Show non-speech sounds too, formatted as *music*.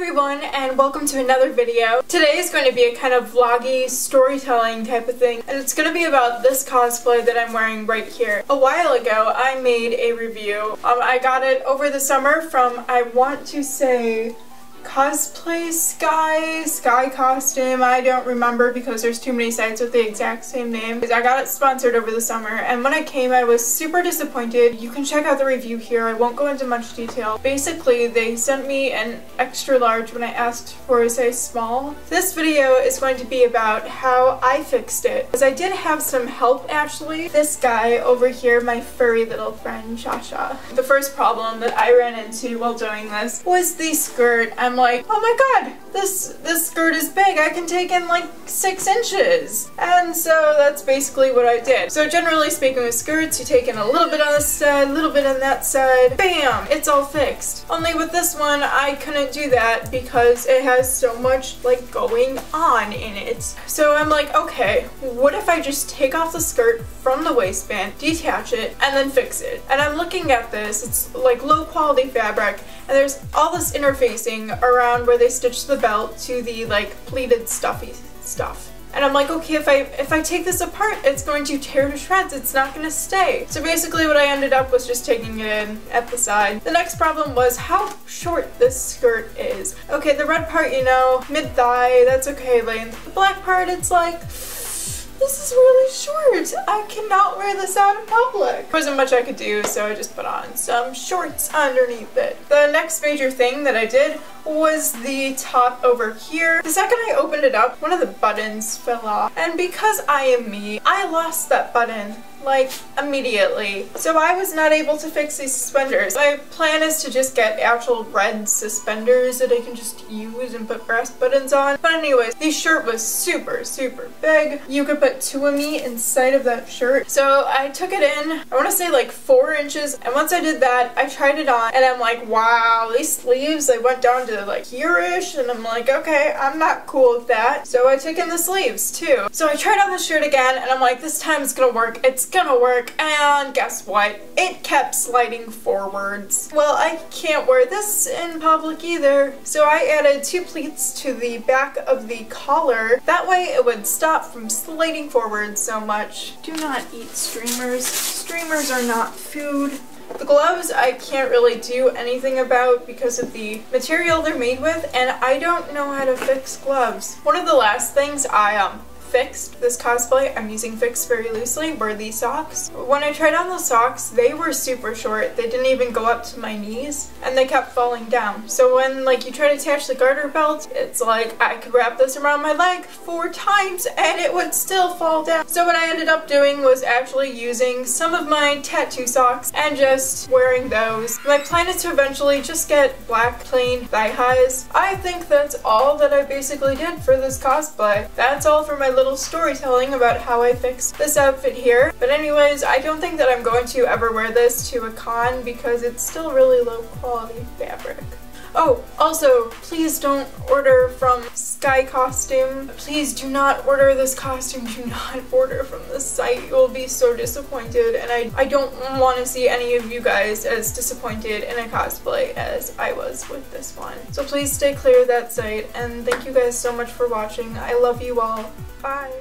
everyone and welcome to another video. Today is going to be a kind of vloggy storytelling type of thing and it's going to be about this cosplay that I'm wearing right here. A while ago I made a review. Um, I got it over the summer from I want to say cosplay sky sky costume i don't remember because there's too many sites with the exact same name. I got it sponsored over the summer and when i came i was super disappointed. You can check out the review here i won't go into much detail. Basically they sent me an extra large when i asked for a size small. This video is going to be about how i fixed it because i did have some help actually. This guy over here my furry little friend shasha. The first problem that i ran into while doing this was the skirt I'm like, oh my god, this this skirt is big. I can take in like six inches. And so that's basically what I did. So generally speaking with skirts, you take in a little bit on this side, a little bit on that side. Bam! It's all fixed. Only with this one, I couldn't do that because it has so much like going on in it. So I'm like, okay, what if I just take off the skirt from the waistband, detach it, and then fix it? And I'm looking at this, it's like low quality fabric, and there's all this interfacing around where they stitch the belt to the like pleated stuffy stuff. And I'm like, okay, if I if I take this apart, it's going to tear to shreds. It's not going to stay. So basically what I ended up was just taking it in at the side. The next problem was how short this skirt is. Okay, the red part, you know, mid-thigh, that's okay length. The black part, it's like this is really I cannot wear this out in public. There wasn't much I could do, so I just put on some shorts underneath it. The next major thing that I did was the top over here. The second I opened it up, one of the buttons fell off. And because I am me, I lost that button like immediately. So I was not able to fix these suspenders. My plan is to just get actual red suspenders that I can just use and put brass buttons on. But anyways, the shirt was super, super big. You could put two of me inside of that shirt. So I took it in, I want to say like four inches. And once I did that, I tried it on and I'm like, wow, these sleeves, they went down to like here-ish. And I'm like, okay, I'm not cool with that. So I took in the sleeves too. So I tried on the shirt again and I'm like, this time it's gonna work. It's gonna work, and guess what? It kept sliding forwards. Well, I can't wear this in public either, so I added two pleats to the back of the collar. That way it would stop from sliding forward so much. Do not eat streamers. Streamers are not food. The gloves I can't really do anything about because of the material they're made with and I don't know how to fix gloves. One of the last things I um fixed this cosplay. I'm using fixed very loosely were these socks. When I tried on the socks, they were super short. They didn't even go up to my knees and they kept falling down. So when like you try to attach the garter belt, it's like I could wrap this around my leg four times and it would still fall down. So what I ended up doing was actually using some of my tattoo socks and just wearing those. My plan is to eventually just get black plain thigh highs. I think that's all that I basically did for this cosplay. That's all for my little storytelling about how I fixed this outfit here. But anyways, I don't think that I'm going to ever wear this to a con because it's still really low quality fabric. Oh, also, please don't order from Sky Costume. Please do not order this costume. Do not *laughs* order from this site. You will be so disappointed and I, I don't want to see any of you guys as disappointed in a cosplay as I was with this one. So please stay clear of that site and thank you guys so much for watching. I love you all. Bye.